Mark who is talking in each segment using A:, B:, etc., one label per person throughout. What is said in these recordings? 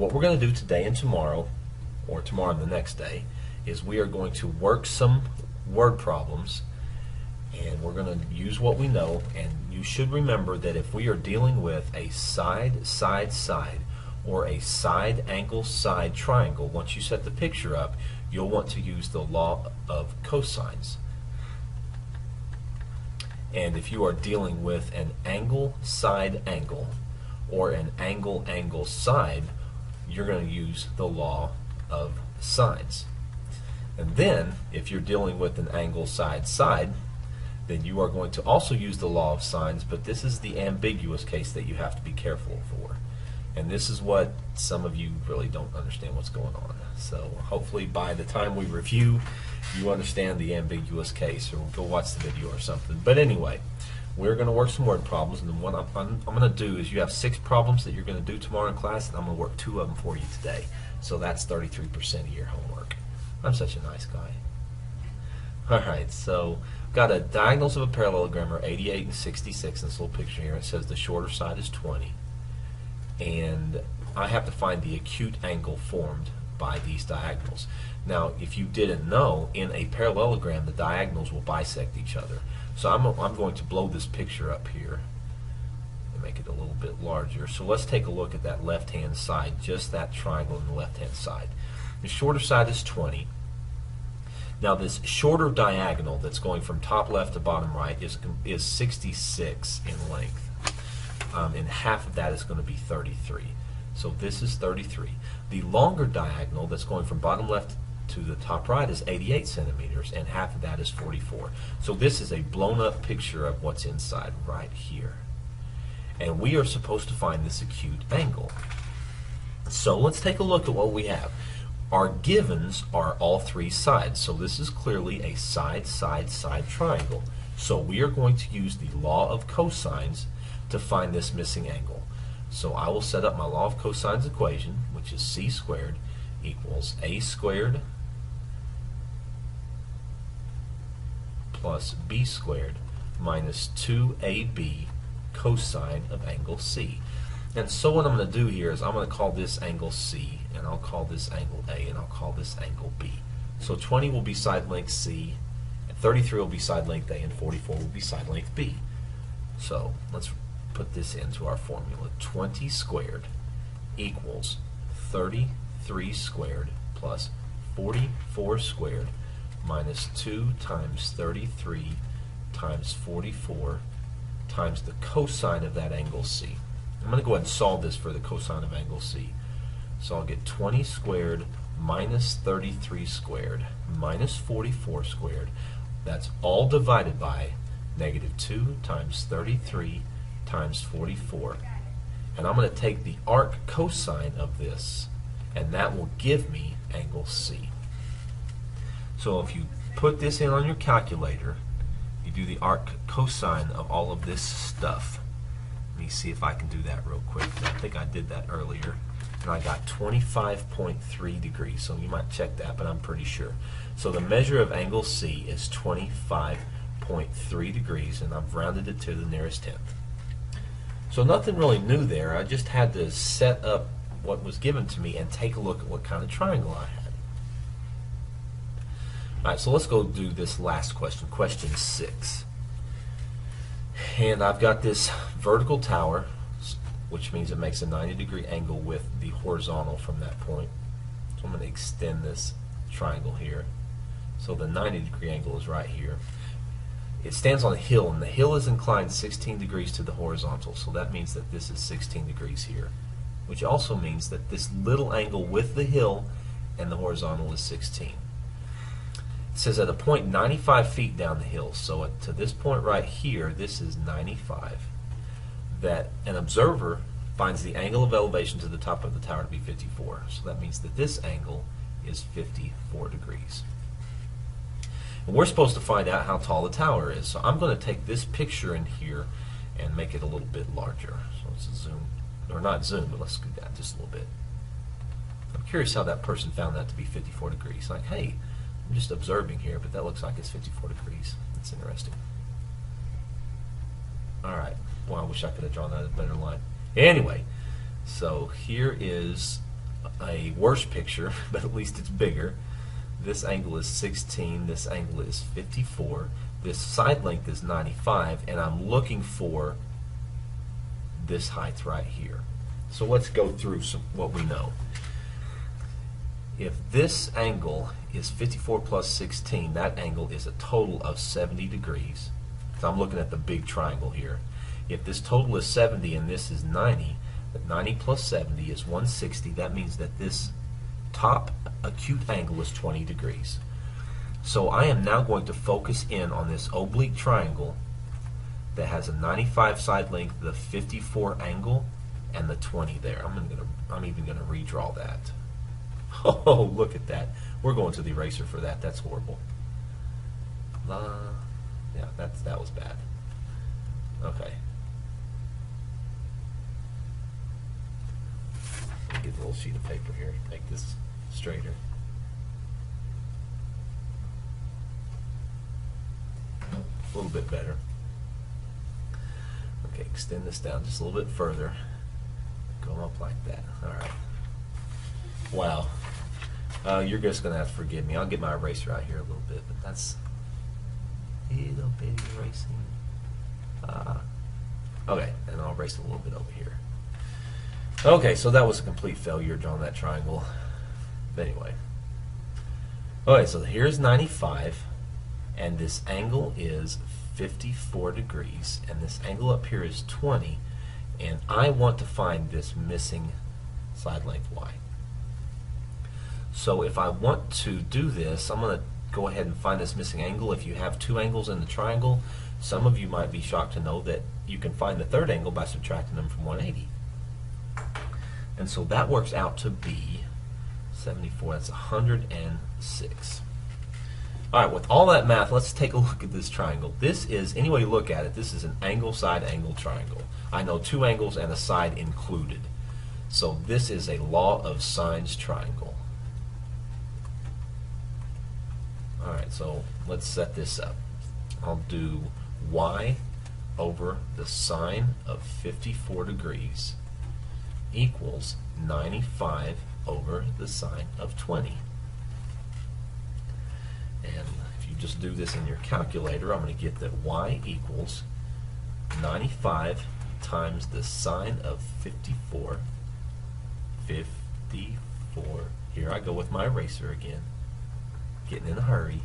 A: what we're going to do today and tomorrow, or tomorrow and the next day, is we are going to work some word problems and we're going to use what we know and you should remember that if we are dealing with a side side side or a side angle side triangle once you set the picture up you'll want to use the law of cosines. And if you are dealing with an angle side angle or an angle angle side you're going to use the law of sines and then if you're dealing with an angle side side then you are going to also use the law of sines, but this is the ambiguous case that you have to be careful for. And this is what some of you really don't understand what's going on. So hopefully by the time we review, you understand the ambiguous case, or go watch the video or something. But anyway, we're going to work some word problems, and then what I'm, I'm, I'm going to do is you have six problems that you're going to do tomorrow in class, and I'm going to work two of them for you today. So that's 33% of your homework. I'm such a nice guy. All right, so got a diagonals of a parallelogram are 88 and 66 in this little picture here. It says the shorter side is 20. And I have to find the acute angle formed by these diagonals. Now, if you didn't know, in a parallelogram, the diagonals will bisect each other. So I'm, I'm going to blow this picture up here and make it a little bit larger. So let's take a look at that left-hand side, just that triangle on the left-hand side. The shorter side is 20. Now this shorter diagonal that's going from top left to bottom right is, is 66 in length. Um, and half of that is going to be 33. So this is 33. The longer diagonal that's going from bottom left to the top right is 88 centimeters, and half of that is 44. So this is a blown up picture of what's inside right here. And we are supposed to find this acute angle. So let's take a look at what we have. Our givens are all three sides, so this is clearly a side, side, side triangle. So we are going to use the law of cosines to find this missing angle. So I will set up my law of cosines equation, which is c squared equals a squared plus b squared minus 2ab cosine of angle C. And so what I'm going to do here is I'm going to call this angle C and I'll call this angle A, and I'll call this angle B. So 20 will be side length C, and 33 will be side length A, and 44 will be side length B. So let's put this into our formula. 20 squared equals 33 squared plus 44 squared minus 2 times 33 times 44 times the cosine of that angle C. I'm going to go ahead and solve this for the cosine of angle C. So I'll get 20 squared minus 33 squared minus 44 squared. That's all divided by negative 2 times 33 times 44. And I'm going to take the arc cosine of this, and that will give me angle C. So if you put this in on your calculator, you do the arc cosine of all of this stuff. Let me see if I can do that real quick. I think I did that earlier and I got 25.3 degrees. So you might check that, but I'm pretty sure. So the measure of angle C is 25.3 degrees, and I've rounded it to the nearest tenth. So nothing really new there. I just had to set up what was given to me and take a look at what kind of triangle I had. All right, so let's go do this last question, question six. And I've got this vertical tower which means it makes a 90 degree angle with the horizontal from that point. So I'm going to extend this triangle here. So the 90 degree angle is right here. It stands on a hill, and the hill is inclined 16 degrees to the horizontal, so that means that this is 16 degrees here, which also means that this little angle with the hill and the horizontal is 16. It says at a point 95 feet down the hill, so at, to this point right here, this is 95 that an observer finds the angle of elevation to the top of the tower to be 54. So that means that this angle is 54 degrees. And we're supposed to find out how tall the tower is. So I'm going to take this picture in here and make it a little bit larger. So let's zoom, or not zoom, but let's do that just a little bit. I'm curious how that person found that to be 54 degrees. Like, hey, I'm just observing here, but that looks like it's 54 degrees. That's interesting. All right. Well, I wish I could have drawn that a better line. Anyway, so here is a worse picture, but at least it's bigger. This angle is 16, this angle is 54, this side length is 95, and I'm looking for this height right here. So let's go through some, what we know. If this angle is 54 plus 16, that angle is a total of 70 degrees. So I'm looking at the big triangle here. If this total is 70 and this is 90, but 90 plus 70 is 160, that means that this top acute angle is 20 degrees. So I am now going to focus in on this oblique triangle that has a 95 side length, the 54 angle, and the 20 there. I'm gonna, I'm even going to redraw that. Oh, look at that. We're going to the eraser for that. That's horrible. La, yeah, that's that was bad. Okay. Get a little sheet of paper here. Make this straighter. A little bit better. Okay, extend this down just a little bit further. Go up like that. All right. Wow. Uh, you're just going to have to forgive me. I'll get my eraser out here a little bit, but that's a little bitty erasing. Uh, okay, and I'll erase a little bit over here. Okay, so that was a complete failure drawing that triangle. But anyway. Okay, so here's 95, and this angle is 54 degrees, and this angle up here is 20, and I want to find this missing side length y. So if I want to do this, I'm going to go ahead and find this missing angle. If you have two angles in the triangle, some of you might be shocked to know that you can find the third angle by subtracting them from 180. And so that works out to be 74, that's 106. All right, with all that math, let's take a look at this triangle. This is, any way you look at it, this is an angle side angle triangle. I know two angles and a side included. So this is a law of sines triangle. All right, so let's set this up. I'll do y over the sine of 54 degrees equals 95 over the sine of 20. And if you just do this in your calculator, I'm going to get that y equals 95 times the sine of 54. 54. Here I go with my eraser again. Getting in a hurry.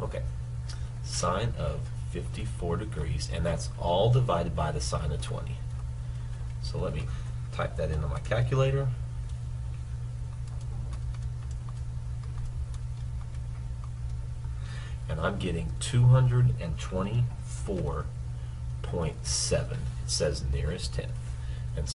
A: Okay. Sine of 54 degrees, and that's all divided by the sine of 20. So let me type that into my calculator. And I'm getting 224.7. It says nearest tenth.